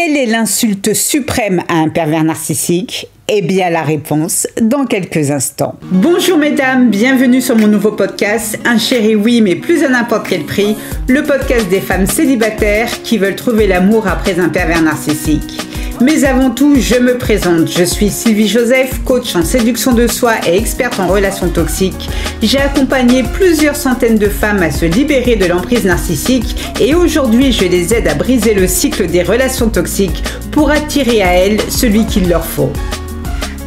Quelle est l'insulte suprême à un pervers narcissique? Eh bien, la réponse dans quelques instants. Bonjour mesdames, bienvenue sur mon nouveau podcast, Un chéri oui, mais plus à n'importe quel prix, le podcast des femmes célibataires qui veulent trouver l'amour après un pervers narcissique. Mais avant tout, je me présente. Je suis Sylvie Joseph, coach en séduction de soi et experte en relations toxiques. J'ai accompagné plusieurs centaines de femmes à se libérer de l'emprise narcissique et aujourd'hui, je les aide à briser le cycle des relations toxiques pour attirer à elles celui qu'il leur faut.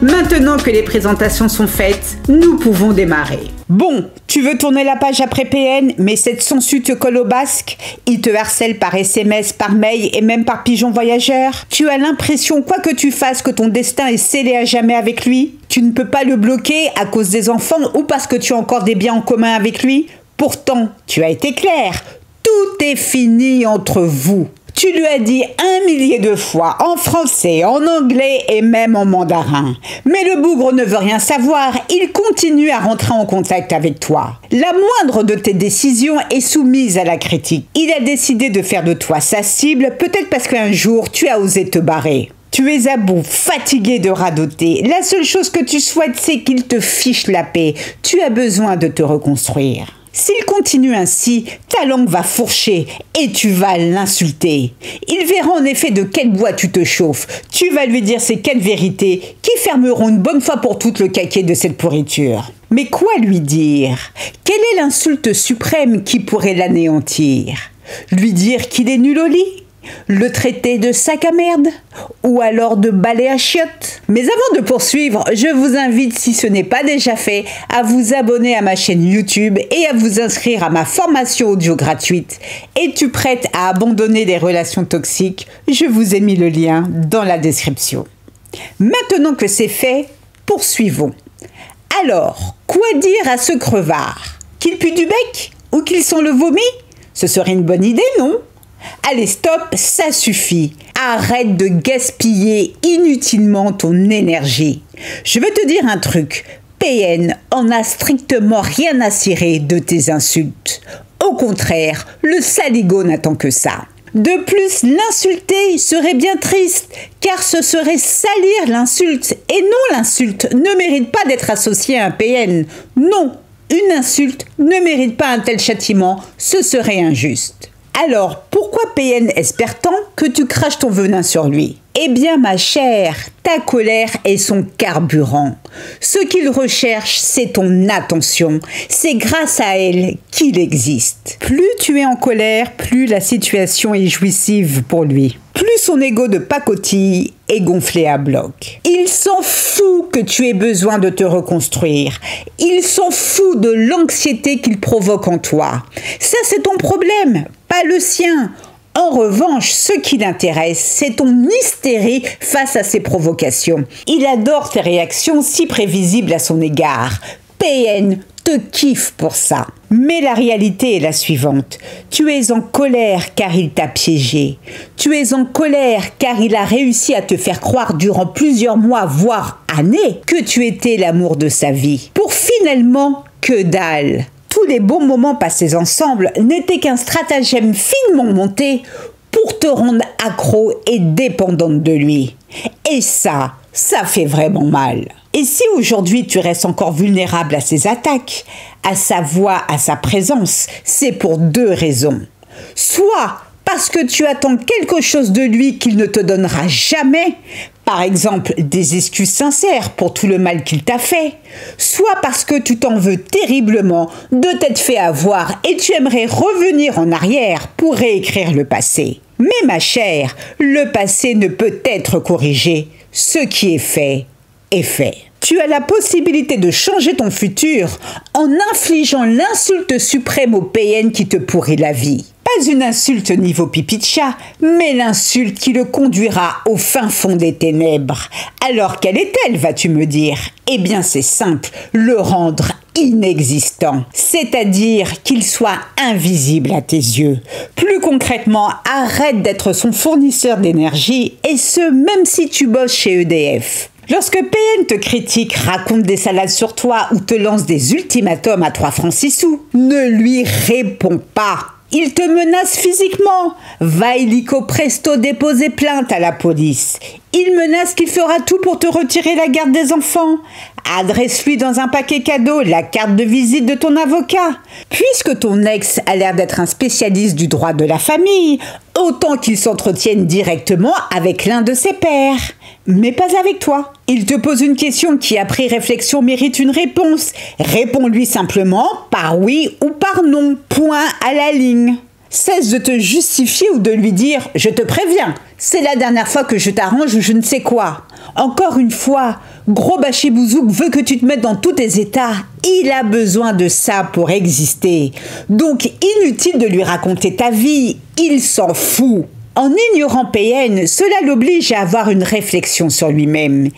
Maintenant que les présentations sont faites, nous pouvons démarrer. Bon, tu veux tourner la page après PN, mais cette sensu te colle au basque Il te harcèle par SMS, par mail et même par pigeon voyageur. Tu as l'impression, quoi que tu fasses, que ton destin est scellé à jamais avec lui. Tu ne peux pas le bloquer à cause des enfants ou parce que tu as encore des biens en commun avec lui. Pourtant, tu as été clair, tout est fini entre vous. Tu lui as dit un millier de fois en français, en anglais et même en mandarin. Mais le bougre ne veut rien savoir, il continue à rentrer en contact avec toi. La moindre de tes décisions est soumise à la critique. Il a décidé de faire de toi sa cible, peut-être parce qu'un jour tu as osé te barrer. Tu es à bout, fatigué de radoter. La seule chose que tu souhaites, c'est qu'il te fiche la paix. Tu as besoin de te reconstruire. S'il continue ainsi, ta langue va fourcher et tu vas l'insulter. Il verra en effet de quel bois tu te chauffes. Tu vas lui dire ces quatre vérités qui fermeront une bonne fois pour toutes le caquet de cette pourriture. Mais quoi lui dire? Quelle est l'insulte suprême qui pourrait l'anéantir? Lui dire qu'il est nul au lit? Le traité de sac à merde? Ou alors de balai à chiottes? Mais avant de poursuivre, je vous invite, si ce n'est pas déjà fait, à vous abonner à ma chaîne YouTube et à vous inscrire à ma formation audio gratuite. Es-tu prête à abandonner les relations toxiques? Je vous ai mis le lien dans la description. Maintenant que c'est fait, poursuivons. Alors, quoi dire à ce crevard? Qu'il pue du bec Ou qu'il sent le vomi? Ce serait une bonne idée, non? Allez, stop, ça suffit. Arrête de gaspiller inutilement ton énergie. Je veux te dire un truc. PN en a strictement rien à cirer de tes insultes. Au contraire, le saligo n'attend que ça. De plus, l'insulter serait bien triste, car ce serait salir l'insulte. Et non, l'insulte ne mérite pas d'être associée à un PN. Non, une insulte ne mérite pas un tel châtiment, ce serait injuste. Alors, pourquoi PN espère tant que tu craches ton venin sur lui? Eh bien, ma chère, ta colère est son carburant. Ce qu'il recherche, c'est ton attention. C'est grâce à elle qu'il existe. Plus tu es en colère, plus la situation est jouissive pour lui. Plus son ego de pacotille est gonflé à bloc. Il s'en fout que tu aies besoin de te reconstruire. Il s'en fout de l'anxiété qu'il provoque en toi. Ça, c'est ton problème, pas le sien. En revanche, ce qui l'intéresse, c'est ton hystérie face à ses provocations. Il adore tes réactions si prévisibles à son égard. PN te kiffe pour ça. Mais la réalité est la suivante. Tu es en colère car il t'a piégé. Tu es en colère car il a réussi à te faire croire durant plusieurs mois, voire années, que tu étais l'amour de sa vie. Pour finalement que dalle tous les bons moments passés ensemble n'étaient qu'un stratagème finement monté pour te rendre accro et dépendante de lui. Et ça, ça fait vraiment mal. Et si aujourd'hui tu restes encore vulnérable à ses attaques, à sa voix, à sa présence, c'est pour deux raisons. Soit parce que tu attends quelque chose de lui qu'il ne te donnera jamais, par exemple des excuses sincères pour tout le mal qu'il t'a fait, soit parce que tu t'en veux terriblement de t'être fait avoir et tu aimerais revenir en arrière pour réécrire le passé. Mais ma chère, le passé ne peut être corrigé. Ce qui est fait est fait. Tu as la possibilité de changer ton futur en infligeant l'insulte suprême au PN qui te pourrit la vie une insulte niveau pipi de chat, mais l'insulte qui le conduira au fin fond des ténèbres. Alors quelle est-elle, vas-tu me dire? Eh bien c'est simple, le rendre inexistant, c'est-à-dire qu'il soit invisible à tes yeux. Plus concrètement, arrête d'être son fournisseur d'énergie, et ce même si tu bosses chez EDF. Lorsque PN te critique, raconte des salades sur toi ou te lance des ultimatums à 3 francs 6 sous, ne lui réponds pas Il te menace physiquement. Va illico presto déposer plainte à la police. Il menace qu'il fera tout pour te retirer la garde des enfants. Adresse-lui dans un paquet cadeau la carte de visite de ton avocat. Puisque ton ex a l'air d'être un spécialiste du droit de la famille, autant qu'il s'entretienne directement avec l'un de ses pères. Mais pas avec toi. Il te pose une question qui, après réflexion, mérite une réponse. Réponds-lui simplement par oui ou par non. Point à la ligne. Cesse de te justifier ou de lui dire Je te préviens, c'est la dernière fois que je t'arrange ou je ne sais quoi. Encore une fois, Gros Bachibouzouk veut que tu te mettes dans tous tes états. Il a besoin de ça pour exister. Donc inutile de lui raconter ta vie. Il s'en fout. En ignorant PN, cela l'oblige à avoir une réflexion sur lui-même.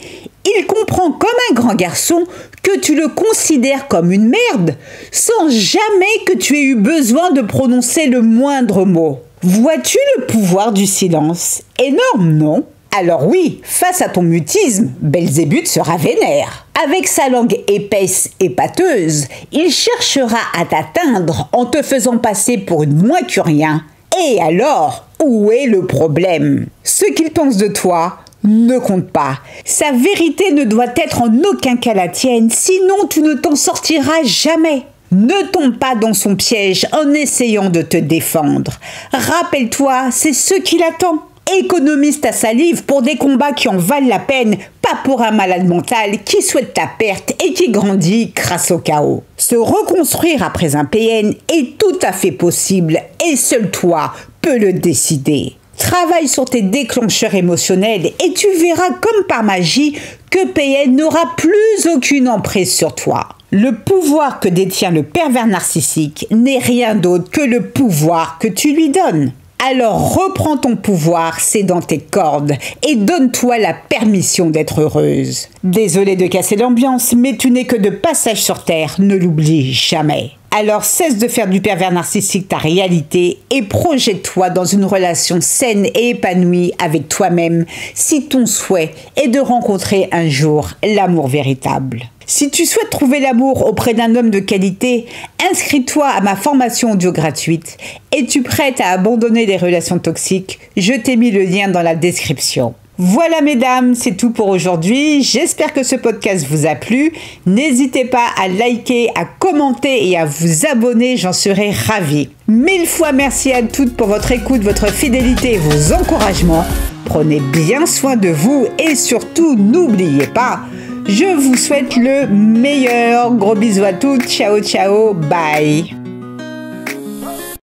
Il comprend comme un grand garçon que tu le considères comme une merde, sans jamais que tu aies eu besoin de prononcer le moindre mot. Vois-tu le pouvoir du silence? Énorme, non? Alors oui, face à ton mutisme, Belzébuth sera vénère. Avec sa langue épaisse et pâteuse, il cherchera à t'atteindre en te faisant passer pour une moins que rien. Et alors, où est le problème? Ce qu'il pense de toi ne compte pas. Sa vérité ne doit être en aucun cas la tienne, sinon tu ne t'en sortiras jamais. Ne tombe pas dans son piège en essayant de te défendre. Rappelle-toi, c'est ce qui l'attend. Économise ta salive pour des combats qui en valent la peine, pas pour un malade mental qui souhaite ta perte et qui grandit grâce au chaos. Se reconstruire après un PN est tout à fait possible et seul toi peux le décider. Travaille sur tes déclencheurs émotionnels et tu verras comme par magie que PN n'aura plus aucune emprise sur toi. Le pouvoir que détient le pervers narcissique n'est rien d'autre que le pouvoir que tu lui donnes. Alors reprends ton pouvoir, c'est dans tes cordes, et donne-toi la permission d'être heureuse. Désolé de casser l'ambiance, mais tu n'es que de passage sur Terre, ne l'oublie jamais. Alors cesse de faire du pervers narcissique ta réalité et projette-toi dans une relation saine et épanouie avec toi-même si ton souhait est de rencontrer un jour l'amour véritable. Si tu souhaites trouver l'amour auprès d'un homme de qualité, inscris-toi à ma formation audio gratuite. Es-tu prête à abandonner les relations toxiques? Je t'ai mis le lien dans la description. Voilà mesdames, c'est tout pour aujourd'hui. J'espère que ce podcast vous a plu. N'hésitez pas à liker, à commenter et à vous abonner, j'en serai ravie. Mille fois merci à toutes pour votre écoute, votre fidélité et vos encouragements. Prenez bien soin de vous et surtout n'oubliez pas, je vous souhaite le meilleur. Gros bisous à toutes. Ciao ciao. Bye.